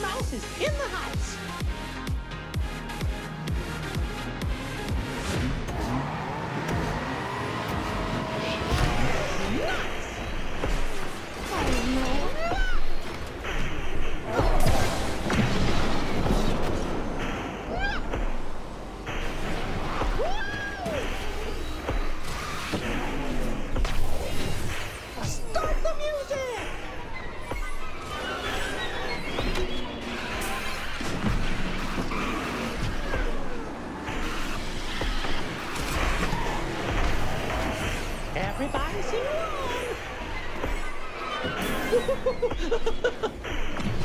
Mouse is in the house. Everybody sing along!